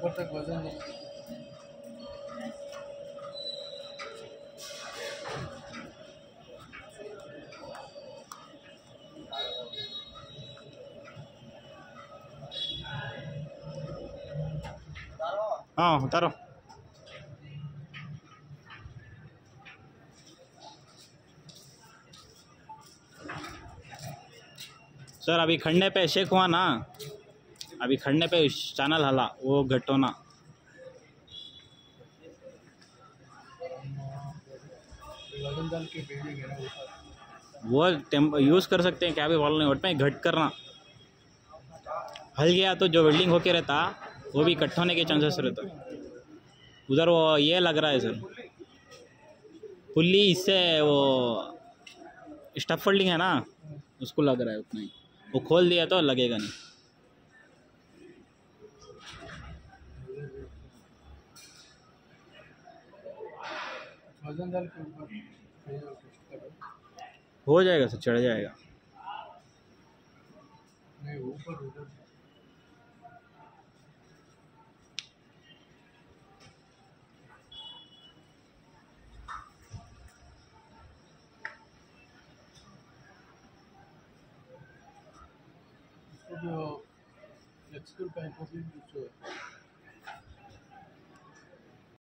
Porta cosa no. Sir, अभी खड़ने पे shake हुआ ना? अभी खड़ने पे चैनल हला, वो घट होना वज़न डाल के बेल्डिंग है ना। वो यूज़ कर सकते हैं, क्या भी प्रॉब्लम नहीं बट में घट करना। हल गया तो जो वेल्डिंग होके रहता, वो भी कट होने के चांसेस रहता। उधर वो ये लग रहा है सर पुल्ली इससे वो स्टफ़ फोल्डिंग है ना, उसको लग रहा है उतना ही। वो खोल दिया तो लगेगा नहीं। हो जाएगा सर चढ़ जाएगा। नहीं ऊपर उधर इसको